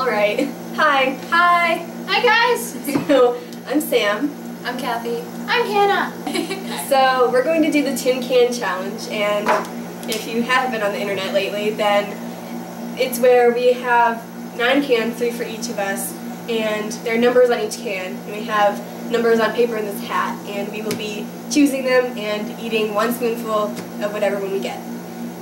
All right. Hi. Hi. Hi, guys. So I'm Sam. I'm Kathy. I'm Hanna. So we're going to do the tin can challenge, and if you haven't been on the internet lately, then it's where we have nine cans, three for each of us, and there are numbers on each can, and we have numbers on paper in this hat, and we will be choosing them and eating one spoonful of whatever one we get.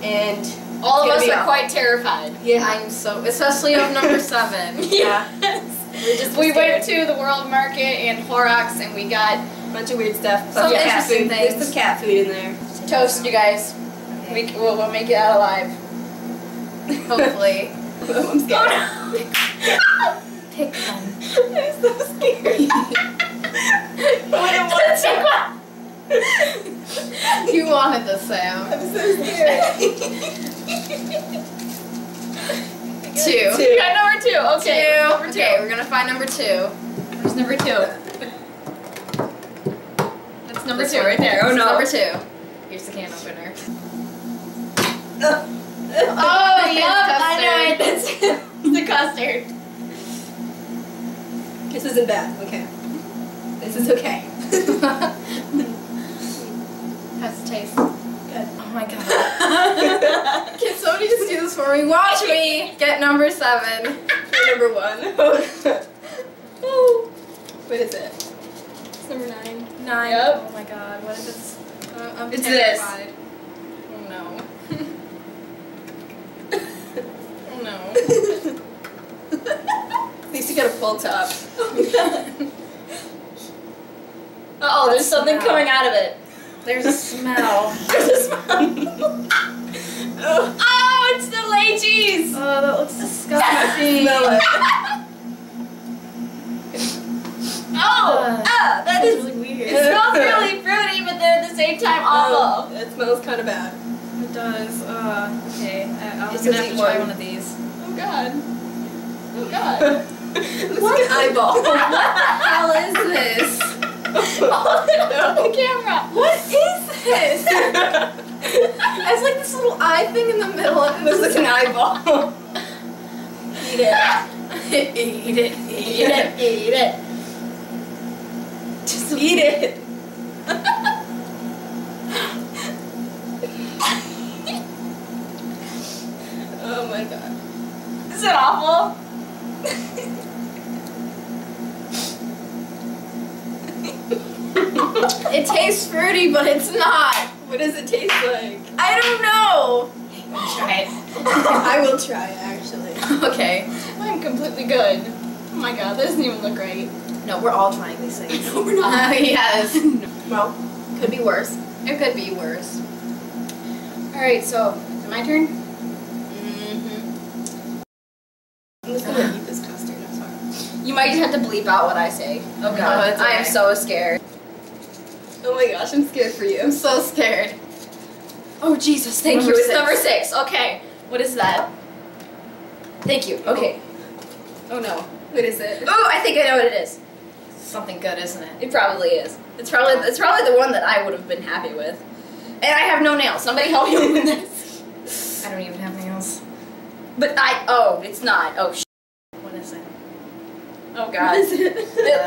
And All of us are awful. quite terrified. Yeah. I'm so, especially of number seven. Yeah. We're just, we went to the World Market and Horrocks and we got a bunch of weird stuff. Some cat interesting food. things. There's some cat food in there. toast, you guys. We, we'll, we'll make it out alive. Hopefully. Oh, I'm scared. Oh, pick one. I'm so scared. what it was. You wanted this, Sam. I'm so scared. Two. Two. You got number two. Okay. Two. Number two. Okay, we're gonna find number two. Where's number two? That's number This two one. right there. Oh, This is no. Number two. Here's the can opener. oh, Oh, yep, I know it. It's the custard. This isn't bad. Okay. This is okay. How's it taste? Good. Oh my god. Can somebody just do this for me? Watch me get number seven. number one. oh. What is it? It's number nine. Nine. Yep. Oh my god, what is this? Uh, I'm It's this. terrified. Oh no. oh no. At least you got a full top. oh, there's something smell. coming out of it. There's a smell. There's a smell. oh, it's the lychees. Oh, that looks disgusting. smell it. Oh, Uh, ah, that is. really weird. It smells really fruity, but then at the same time awful. Oh, it smells kind of bad. It does. Uh, okay, I, I'm Just gonna have eat to try one. one of these. Oh god. Oh god. Looks like eyeball. what the hell is this? Hold it up to the camera. What is this? Eye thing in the middle. and Looks like an eyeball. Eat it. eat it. Eat it. Eat it. Just eat it. oh my god. Is it awful? it tastes fruity, but it's not. What does it taste like? I don't know. Try it. I will try it, actually. okay. I'm completely good. Oh my god, that doesn't even look right. No, we're all trying these things. No, we're not. Uh, yes. Well, could be worse. It could be worse. Alright, so, is it my turn? Mm-hmm. I'm just gonna eat this custard. I'm sorry. You might just have to bleep out what I say. Oh god, it's I am so scared. Oh my gosh, I'm scared for you. I'm so scared. Oh Jesus, thank Number you. It's number six. Okay. What is that? Thank you. Oh. Okay. Oh no. What is it? Oh, I think I know what it is. Something good, isn't it? It probably is. It's probably it's probably the one that I would have been happy with. And I have no nails. Somebody help me open this. I don't even have nails. But I oh, it's not. Oh sh- What is it? Oh god. What is it?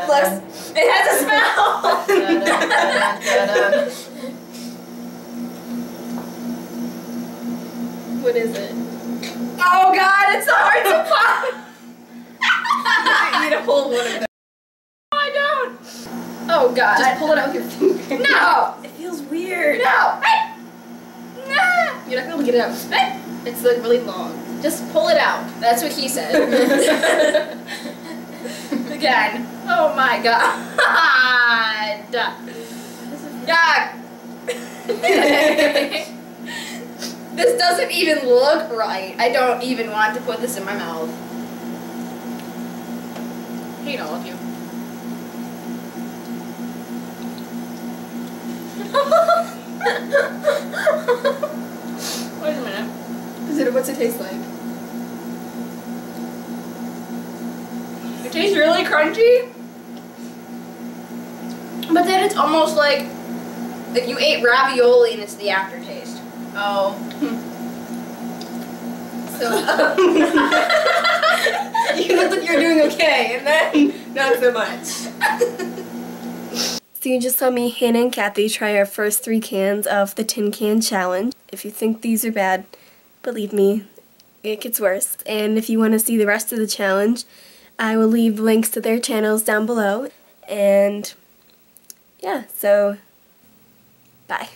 Looks it has a smell. what is it? oh god, it's so hard to pop. eat a whole one of them. I don't. Oh god. Just pull it out with your finger. No. It feels weird. No. Nah. You're not gonna to get it out. It's like really long. Just pull it out. That's what he said. Again. Oh my god. God. this doesn't even look right. I don't even want to put this in my mouth. Hate all of you. Wait a minute. Is it? What's it taste like? tastes really crunchy. But then it's almost like like you ate ravioli and it's the aftertaste. Oh. Hmm. so you look like you're doing okay, and then not so much. So you just saw me, Hanna and Kathy, try our first three cans of the Tin Can Challenge. If you think these are bad, believe me, it gets worse. And if you want to see the rest of the challenge, I will leave links to their channels down below. And yeah, so bye.